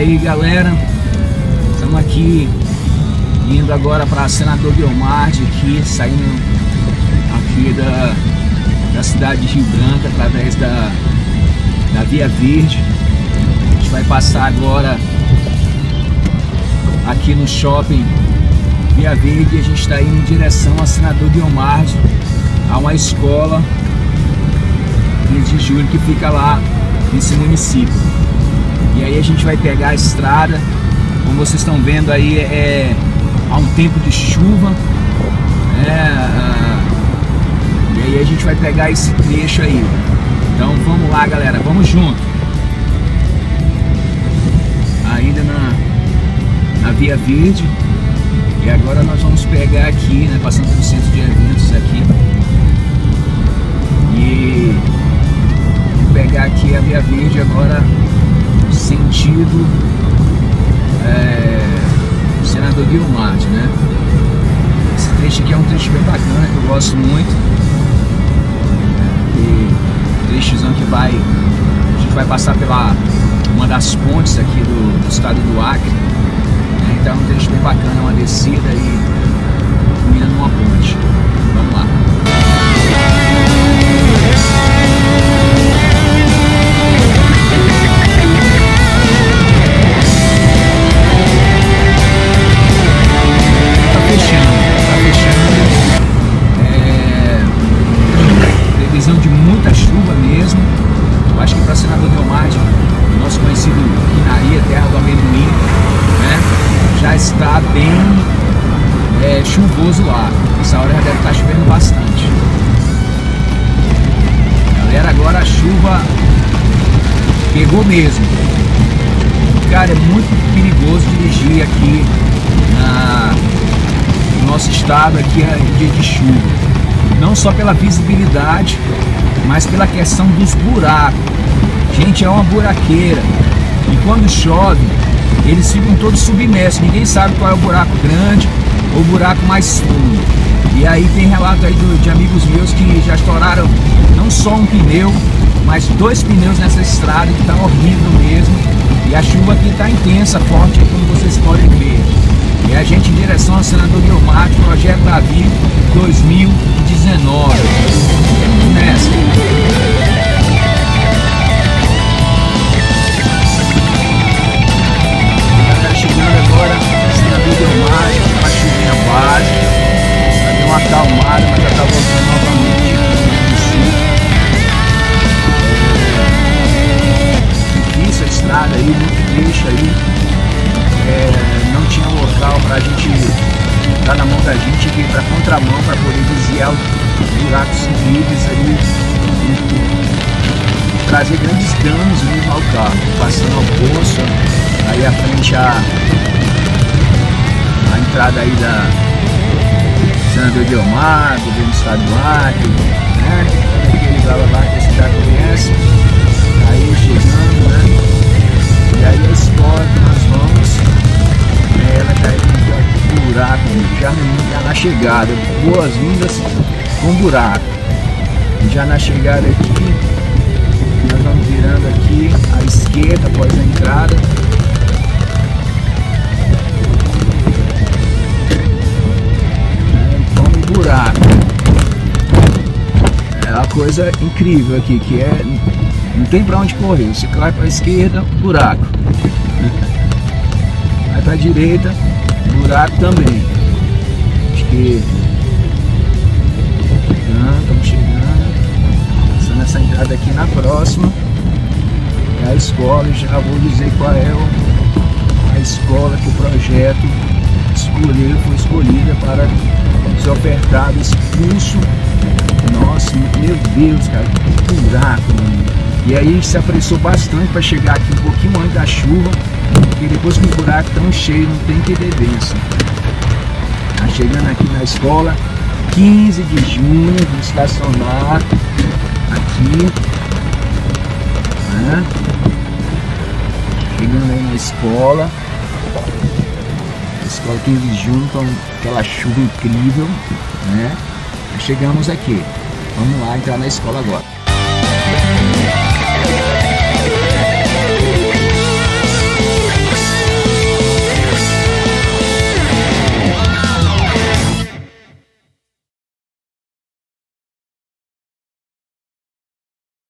aí galera, estamos aqui indo agora para Senador Guilmar aqui, saindo aqui da, da cidade de Rio Branco através da, da Via Verde. A gente vai passar agora aqui no shopping Via Verde e a gente está indo em direção a Senador Guilmar, a uma escola de julho que fica lá nesse município. E aí a gente vai pegar a estrada, como vocês estão vendo aí, é, há um tempo de chuva, é, e aí a gente vai pegar esse trecho aí. Então vamos lá galera, vamos junto. Ainda na, na Via Verde. E agora nós vamos pegar aqui, né, passando pelo centro de eventos aqui. Senador Guilmar, né? Esse trecho aqui é um trecho bem bacana que eu gosto muito. E trechozão que vai. A gente vai passar pela uma das pontes aqui do, do estado do Acre. Então é um trecho bem bacana, uma descida e culmina numa ponte. Está bem é, chuvoso lá. Essa hora já deve estar chovendo bastante. Galera, agora a chuva pegou mesmo. Cara, é muito perigoso dirigir aqui na, no nosso estado aqui em dia de chuva. Não só pela visibilidade, mas pela questão dos buracos. Gente, é uma buraqueira. E quando chove, eles ficam todos submersos. Ninguém sabe qual é o buraco grande ou o buraco mais fundo. E aí tem relato aí do, de amigos meus que já estouraram não só um pneu, mas dois pneus nessa estrada que tá horrível mesmo. E a chuva aqui tá intensa, forte, como vocês podem ver. E a gente em direção ao senador Guilmar, Projeto Davi 2019. Aí, muito trecho aí. É, não tinha local para a gente dar na mão da gente ir para contramão para poder desviar os buracos livres aí e trazer grandes danos mesmo ao carro, passando ao poço, aí à frente a, a entrada aí da Senador Guilmar, governo Acre, né? Aquele blá que você já conhece, aí chegada, boas-vindas com buraco. Já na chegada aqui, nós vamos virando aqui à esquerda após a entrada. Né, e tome buraco. É uma coisa incrível aqui, que é não tem pra onde correr. Você vai pra esquerda, buraco. Vai pra direita, buraco também. Que. Chegando, estamos chegando. Passando essa entrada aqui na próxima. É a escola, já vou dizer qual é a escola que o projeto escolheu, foi escolhida para ser ofertado esse curso. Nossa, meu Deus, cara, que buraco, mano. E aí se apressou bastante para chegar aqui um pouquinho antes da chuva, porque depois que o buraco tão cheio não tem que bebença. Tá chegando aqui na escola, 15 de junho, vou estacionar aqui. Né? Chegando aí na escola. Escola 15 de junho, com aquela chuva incrível, né? Chegamos aqui. Vamos lá entrar na escola agora.